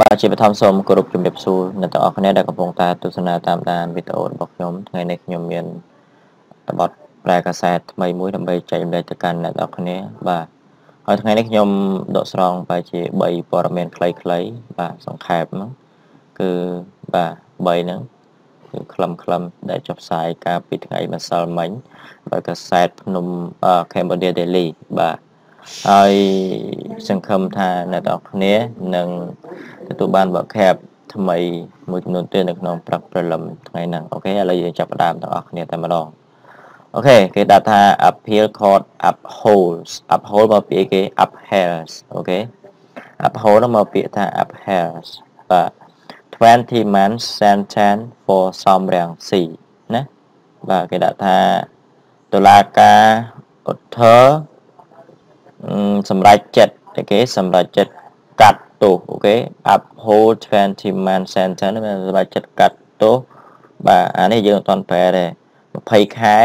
បាទជាបឋមសូមគោរពជំរាបសួរអ្នកទាំងអស់គ្នាដែលកំពុងតែទស្សនាតាមដានវីដេអូរបស់ខ្ញុំថ្ងៃនេះខ្ញុំមានបទប្រែកាសែតថ្មីមួយដើម្បីចែករំលែកទៅកាន់អ្នកទាំងអស់គ្នាបាទហើយថ្ងៃនេះខ្ញុំដកស្រង់បែរជា3ព័ត៌មានខ្លីៗបាទសង្ខេបហ្នឹងគឺបាទ3ហ្នឹងគឺខ្លឹមខ្លឹមដែលចុះផ្សាយកាលពីថ្ងៃម្សិលមិញបើកាសែតភ្នំ Cambodia Daily បាទ ហើយសង្ឃឹមថាអ្នកទាំងអស់គ្នានឹងទទួលបានបកខេបថ្មីមួយចំនួនទៀតនៅក្នុងព្រឹកព្រលឹមថ្ងៃហ្នឹង okay ឥឡូវយើងចាប់ផ្ដើមទាំងអស់គ្នាតែម្ដង okay គេដាក់ថា appeal court upholds uphold មកពីគេ upholds okay uphold មកពីថា upholds បាទ20 months sentence for សំរាំងស៊ីណាបាទគេដាក់ថាតុលាការឧទ្ធរ សម្រាប់ចិត្តគេសម្រាប់ចិត្តកាត់ទោសអូខេ uphold 20 man sentence មានសម្រាប់ចិត្តកាត់ទោសបាទអានេះយើងអត់ទាន់ប្រែទេ20ខែ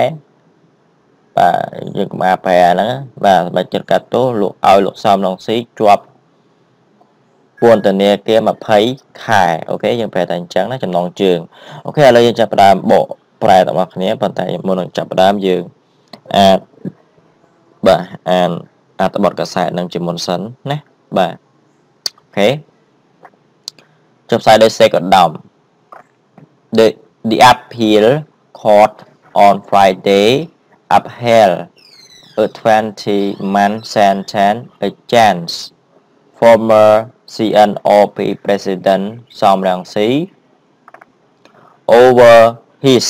បាទយើងកុំអាប្រែហ្នឹងបាទសម្រាប់ចិត្តកាត់ទោសលោកឲ្យលោកសំឡងស៊ីជាប់ពន្ធនាគារ20ខែអូខេយើងប្រែតែអញ្ចឹងណាចំណងជើងអូខេឥឡូវយើងចាប់ផ្ដើមបកប្រែទាំងអស់គ្នាប៉ុន្តែមុននឹងចាប់ផ្ដើមយើងអាចបាទអាន អត្ថបទកសែតនឹងជាមុនសិនណាបាទអូខេចុះផ្សាយដោយសេកឧត្តម The the appeal court on Friday upheld a 20 month sentence against former CNOP president Som Rang Si over his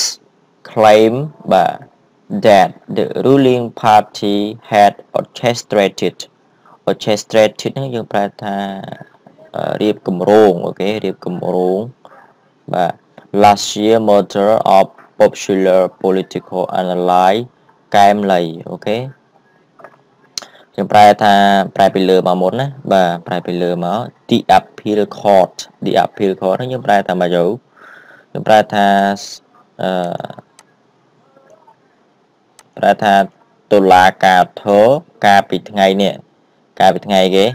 claim បាទ that the ruling party had orchestrated orchestrated ហ្នឹងយើងប្រែថារៀបគម្រោងអូខេរៀបគម្រោងបាទ last year murder of popular political analyst កែមលៃអូខេយើងប្រែថាប្រែពីលើមកមុនណាបាទប្រែពីលើមក the appeal court the appeal court ហ្នឹងយើងប្រែថាមកយោយើងប្រែថាអឺ ប្រែថាតុលាការធរកាលពីថ្ងៃនេះកាលពីថ្ងៃគេ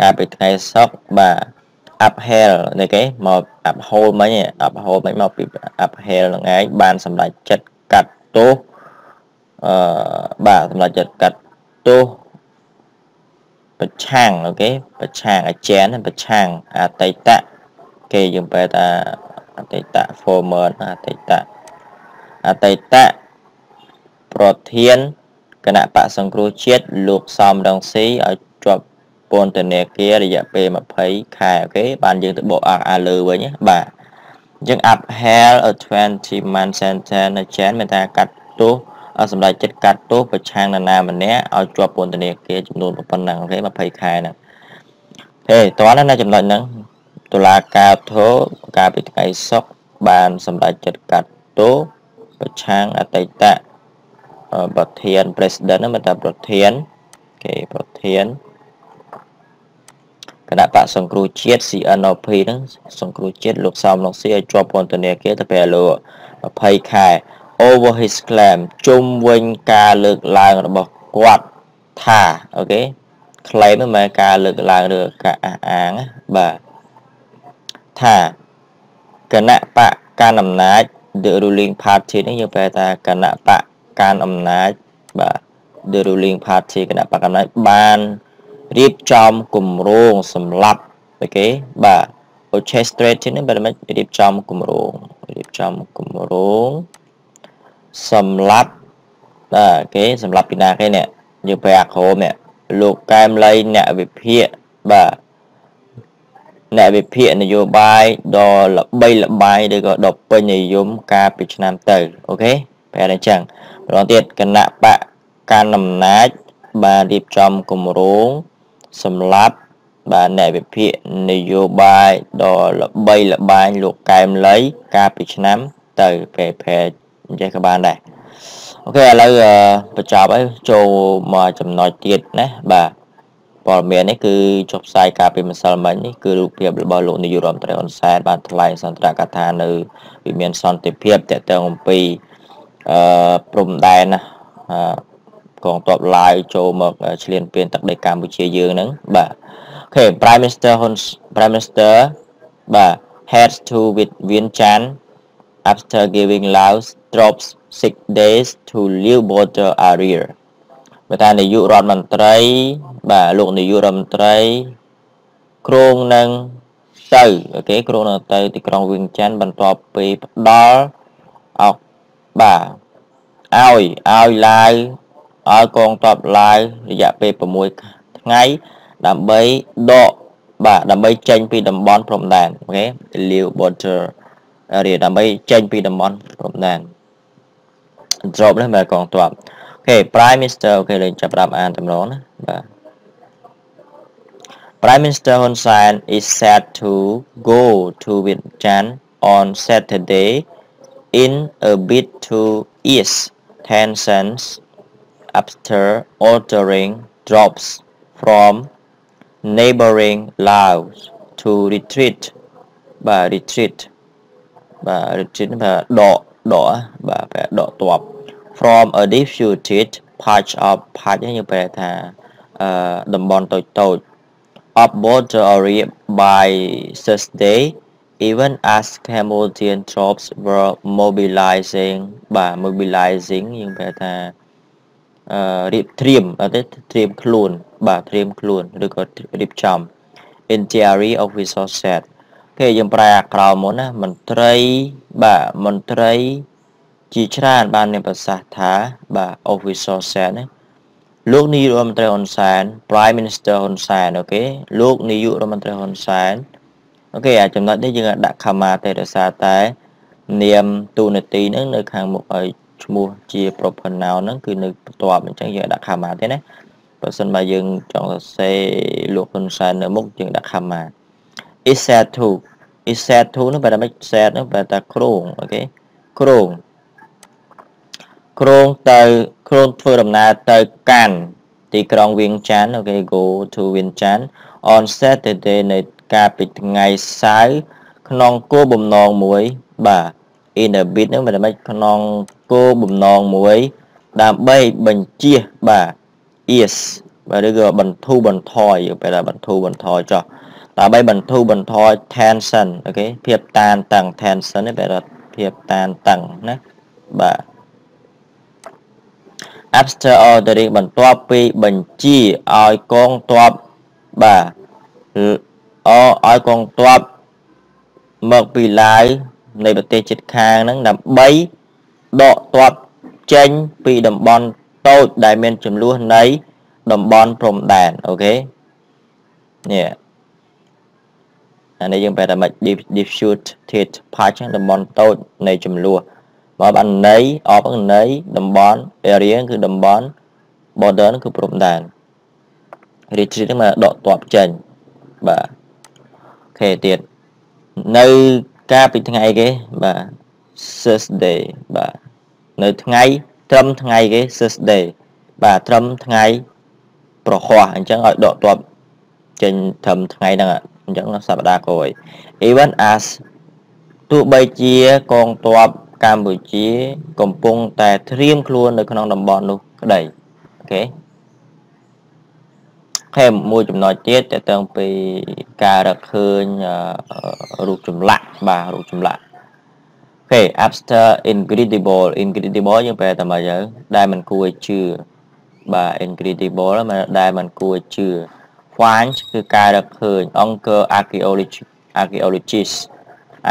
កាលពីថ្ងៃសុក្របាទ upheld នេះគេមក uphold មិញ uphold មិញមកពី upheld នឹងឯងបានសម្រេចចិត្តកាត់ទោសអឺបាទសម្រេចចិត្តកាត់ទោសប្រឆាំងអូខេប្រឆាំងអាចារ្យប្រឆាំងអតីតគេយើងប្រែថាអតីត former អតីតអតីត ប្រធានគណៈបកសង្គ្រោះជាតិលោកសំរងស៊ីឲ្យជាប់ពន្ធនាគាររយៈពេល20ខែអូខេបានយើងទៅបកអាអាលើវិញបាទអញ្ចឹង upheld a 20 month sentence នៅចានមានថាកាត់ទោសសម្រាប់ចិត្តកាត់ទោសប្រឆាំងនរណាម្នាក់ឲ្យជាប់ពន្ធនាគារចំនួនប៉ុណ្ណឹងអូខេ20ខែហ្នឹងហេតោះណាចំណុចហ្នឹងតុលាការធរកាលពីថ្ងៃសុក្របានសម្រេចចិត្តកាត់ទោសប្រឆាំងអតីត ប្រធាន president ហ្នឹងមិនថាប្រធានគេប្រធានគណៈបកសង្គ្រោះជាតិ CNOP ហ្នឹងសង្គ្រោះជាតិលោកសំឡុងស៊ីឲ្យជាប់ពន្ធនាគារទៅពេលលោក20ខែ over his claim ជុំវិញការលើកឡើងរបស់គាត់ថាអូខេ claim មិនមែនការលើកឡើងឬការអះអាងបាទថាគណៈបកកាន់អំណាច the ruling party នេះយើងប្រែថាគណៈបក កាន់អំណាចបាទ the ruling party គណៈបកអំណាចបានរៀបចំគម្រោងសម្លាប់អូខេបាទ orchestrate នេះបែរមិនរៀបចំគម្រោងរៀបចំគម្រោងសម្លាប់បាទគេសម្លាប់ពីណាគេនេះយើងប្រែអាក្រមនេះលោកកែមលីអ្នកវិភាគបាទអ្នកវិភាគនយោបាយដ៏ល្បីល្បាញឬក៏ដ៏ពេញនិយមកាលពីឆ្នាំទៅអូខេ ប្រែអញ្ចឹងម្ដងទៀតគណៈបកកាន់អំណាចបានរៀបចំគម្រោងសម្រាប់បាទអ្នកវិភាគនយោបាយដ៏ល្បីល្បាញលោកកែមលីកាលពីឆ្នាំទៅប្រែប្រែអញ្ចឹងក៏បានដែរអូខេឥឡូវបញ្ចប់ហើយចូលមកចំណុចទៀតណាបាទព័ត៌មាននេះគឺចុះផ្សាយកាលពីម្សិលមិញនេះគឺរូបភាពរបស់លោកនាយករដ្ឋមន្ត្រីហ៊ុនសែនបានថ្លែងសន្ទរកថានៅវិមានសន្តិភាពតទៅអំពី អឺព្រំដែនណាកងទ័ពឡាវចូលមកឈ្លានពានទឹកដីកម្ពុជាយើងហ្នឹងបាទអូខេ Prime Minister ហ៊ុន Prime Minister បាទ heads to with Vientiane after giving Laos drops 6 days to leave border area បើថានាយករដ្ឋមន្ត្រី បាទលោកនាយករដ្ឋមន្ត្រីគ្រងនឹងទៅ okay គ្រងនឹងទៅទីក្រុងវីងចាន់បន្ទាប់ពីផ្ដល់អោ បាទឲ្យឲ្យឡាវឲ្យកងទ័ពឡាវរយៈពេល6ថ្ងៃដើម្បីដកបាទដើម្បីចេញពីតំបន់ព្រំដែន okay leave border area ដើម្បីចេញពីតំបន់ព្រំដែន drop នេះមកកងទ័ពអូខេ Prime Minister អូខេលេងចាប់ផ្ដើមអានតម្រងណាបាទ Prime Minister Hun Sen is set to go to Vientiane on Saturday in a bid to ease tensions after ordering drops from neighboring Laos to retreat បាទ retreat បាទ retreat បាទដកដកបាទប្រែដកតប from a disputed patch of patch យើងប្រែថាអឺតំបន់តូចតូច of border area by Thursday even as Cambodian troops were mobilizing បាទ mobilizing យើងប្រែថាអឺរៀបត្រៀមអត់ទេត្រៀមខ្លួន បាទត្រៀមខ្លួនឬក៏រៀបចំ in theory officer said គេយើងប្រែអាក្រោមមុនណាមន្ត្រីបាទមន្ត្រីជាច្រើនបានមានប្រសាសន៍ថាបាទ officer said ណាលោកនាយករដ្ឋមន្ត្រីហ៊ុនសែន Prime Minister ហ៊ុនសែនអូខេលោកនាយករដ្ឋមន្ត្រីហ៊ុនសែន អូខេអាចំណុចនេះយើងដាក់ខមាទេដោយសារតែ នាមទូនាទីហ្នឹងនៅខាងមុខឲ្យឈ្មោះជា pronoun ហ្នឹងគឺនៅបន្ទាប់អញ្ចឹងយើងដាក់ខមាទេណាបើសិនបើយើងចង់សរសេរលោកហ៊ុនសែននៅមុខយើងដាក់ខមា is said to is said to នោះបែរតែមិន said នោះបែរតែគ្រងអូខេគ្រងគ្រងទៅគ្រងធ្វើដំណើរទៅកាន់ទីក្រុងវៀងចាន់អូខេ go to វៀងចាន់ on Saturday នៅ កាលពីថ្ងៃសៅរ៍ក្នុងគោលបំណងមួយបាទ in a bit ហ្នឹងមិនមែនក្នុងគោលបំណងមួយ ដើម្បីបញ្ជាបាទ is បាទឬក៏បន្ធូរបន្ថយពេលថាបន្ធូរបន្ថយចុះដើម្បីបន្ធូរបន្ថយ tension អូខេភាពតានតឹង tension នេះបែរថាភាពតានតឹងណាបាទ after ordering បន្ទាប់ពីបញ្ជាឲ្យកងទ័ពបាទ អឲ្យកងទ័ពមកពីឡាវនៃប្រទេសជិតខាងហ្នឹងដើម្បីដកទ័ពចេញពីតំបន់តូចដែលមានចំនួននៃតំបន់ព្រំដែនអូខេនេះអានេះយើងបែរថា diffuse patch តំបន់តូចនៃចំនួនបើបានន័យអបន័យតំបន់ area គឺតំបន់ border គឺព្រំដែន retreat ហ្នឹងមកដកទ័ពចេញបាទអូ ខេទៀតនៅកាលពីថ្ងៃគេបាទ Thursday បាទនៅថ្ងៃត្រឹមថ្ងៃគេ Thursday បាទត្រឹមថ្ងៃប្រហោះអញ្ចឹងឲ្យដកទ័ពចេញត្រឹមថ្ងៃហ្នឹងអញ្ចឹងសប្តាហ៍ក្រោយ even as ទោះបីជាកងទ័ពកម្ពុជា កំពុងតែត្រៀមខ្លួននៅក្នុងតំបន់នោះក្តីអូខេ ខេមួយចំណុចទៀតតើតើពីការរកឃើញរូបចម្លាក់បាទរូបចម្លាក់អូខេ after incredible incredible យើងប្រែតែមកទៅដែលមិនគួរឲ្យជឿបាទ incredible ដែលមិនគួរឲ្យជឿ find គឺការរកឃើញអង្គរ archaeology archaeologist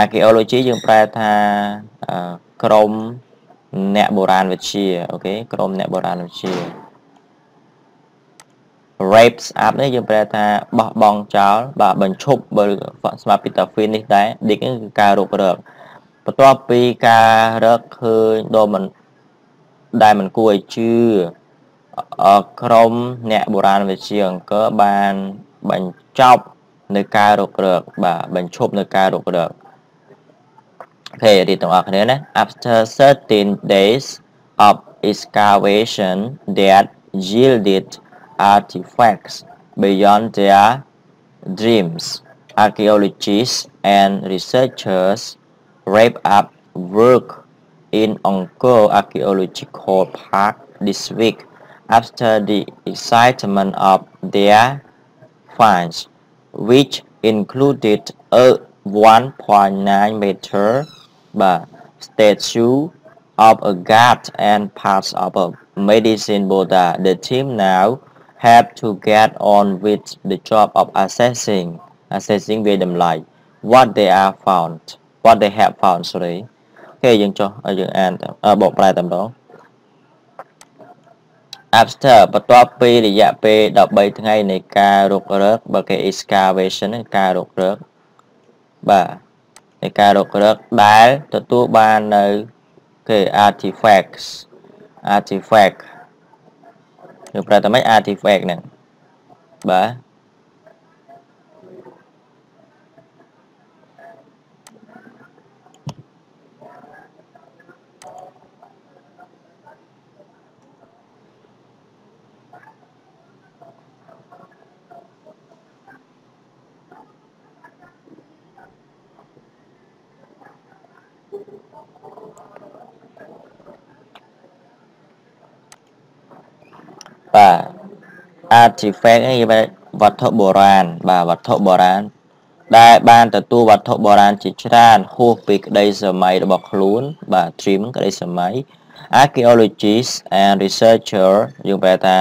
archaeology យើងប្រែថាក្រមអ្នកបុរាណវិទ្យាអូខេក្រមអ្នកបុរាណវិទ្យា rapes up នេះយើងប្រែថាបោះបង់ចោលបាទបញ្ឈប់បើស្មាពីតា finish ដែរ dig គឺការរករកបន្ទាប់ពីការរកឃើញដ៏មិនដែលមិនគួរឲ្យជឿក្រុមអ្នកបុរាណវិទ្យាអង្គរបានបញ្ចប់នៅការរករកបាទបញ្ឈប់នៅការរករកអូខេរីទាំងអស់គ្នាណា after 13 days of excavation that yielded artifacts beyond their dreams. Archaeologists and researchers wrap up work in Angkor Archaeological Park this week after the excitement of their finds, which included a 1.9 meter statue of a god and parts of a medicine Buddha the team now have to get on with the job of assessing assessing វាតម្លៃ what they are found what they have found sorry គេយើងចុះយើងអានបកប្រែតែម្ដង after បន្ទាប់ពីរយៈពេល13ថ្ងៃនៃការរុករកបើគេ excavation ការរុករកបាទនៃការរុករកដែលទទួលបាននៅគេ artifacts artifact យើងប្រែតែម៉េច artifact ហ្នឹងបាទបាទ artifact នេះគេវត្ថុបុរាណបាទវត្ថុបុរាណដែលបានទទួលវត្ថុបុរាណជាច្រើនហួសពីក្តីសម័យរបស់ខ្លួន បាទ trim ក្តីសម័យ archaeologists and researcher យើងប្រែថា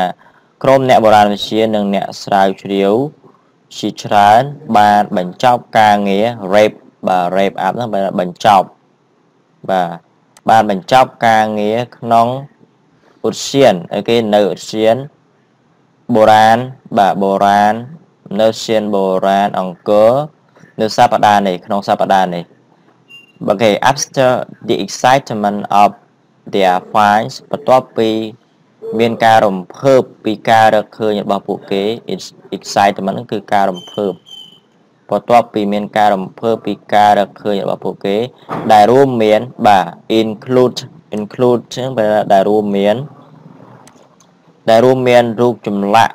ក្រុមអ្នកបុរាណវិទ្យានិងអ្នកស្រាវជ្រាវជាច្រើនបានបញ្ចប់ការងារ rape បាទ rape up ហ្នឹងបញ្ចប់បាទបានបញ្ចប់ការងារក្នុងឧទ្យានគេនៅឧទ្យាន បុរាណបាទបុរាណនៅឧទ្យានបុរាណអង្គរនៅសប្តាហ៍នេះក្នុងសប្តាហ៍នេះបើគេ after the excitement of their finds បន្ទាប់ពីមានការរំភើបពីការរកឃើញរបស់ពួកគេ excitement គឺការរំភើបបន្ទាប់ពីមានការរំភើបពីការរកឃើញរបស់ពួកគេ ដែលរួមមានបាទ include include ចឹងដែលរួមមាន ដែលរួមមានរូបចម្លាក់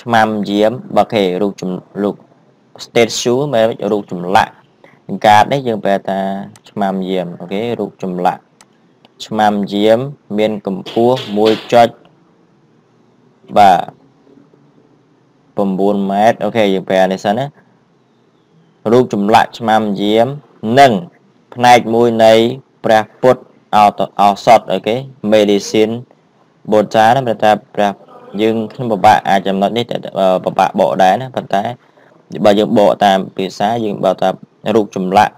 ឆ្មាំយាមបើគេរូបចម្រូប statue មែនរូបចម្លាក់កាតនេះយើងប្រែថាឆ្មាំយាមអូខេរូបចម្លាក់ឆ្មាំយាមមានកម្ពស់1ចុចបាទ9ម៉ែត្រអូខេយើងប្រែនេះសិនណារូបចម្លាក់ឆ្មាំយាមនិងផ្នែកមួយនៃព្រះពុទ្ធអោសតអូខេ medicine បូចាណាប្រតែព្រះយើងខ្ញុំពិបាកអាចចំណុចនេះពិបាកបកដែរណាប៉ុន្តែបើយើងបកតាមភាសាយើងបកតាមរូបចម្លាក់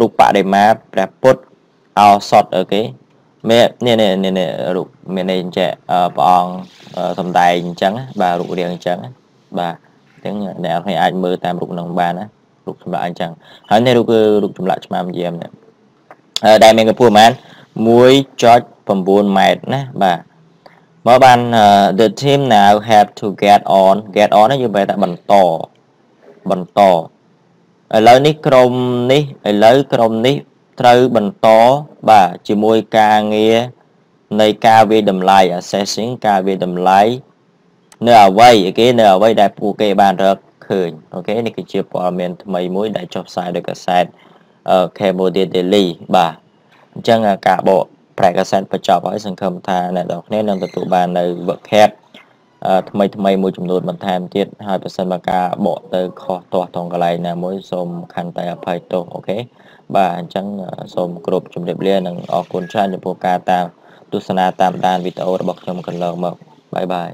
រូបបដិមាព្រះពុទ្ធអោសតអូខេមេនេះនេះនេះរូបមាននេះអញ្ចឹងព្រះអង្គសំដែងអញ្ចឹងបាទរូបរាងអញ្ចឹងបាទអញ្ចឹងអ្នកនរអាចមើលតាមរូបនឹងបានណារូបចម្លាក់អញ្ចឹងហើយនេះរូបគឺរូបចម្លាក់ឆ្មាំយាមនេះដែលមានកម្ពស់ប្រហែល 1.9ម៉ែត្រណាបាទមកបាន the team now have to get on get on នេះយើងបែរថាបន្តបន្តឥឡូវនេះក្រុមនេះឥឡូវក្រុមនេះត្រូវបន្តបាទជាមួយការងារនៃការវិតម្លៃ assessing ការវិតម្លៃនៅអ្វីគេនៅអ្វីដែលពួកគេបានរកឃើញអូខេនេះគឺជាព័ត៌មានថ្មីមួយដែលចុះផ្សាយដោយកាសែត Cambodia Daily បាទ អញ្ចឹងការបកប្រែកាសែតបញ្ចប់ហើយសង្ឃឹមថាអ្នកនរគ្នានឹងទទួលបាននៅ vocab ថ្មីថ្មីមួយចំនួនបន្ថែមទៀតហើយបើសិនបើការបកទៅខុសទាស់ត្រង់កន្លែងណាមួយសូមខន្តីអភ័យទោសអូខេបាទអញ្ចឹងសូមគោរពជម្រាបលានិងអរគុណច្រើនចំពោះការតាមទស្សនាតាមដានវីដេអូរបស់ខ្ញុំកន្លងមកបាយបាយ